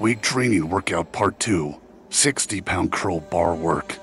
Weight training workout part 2 60 pound curl bar work.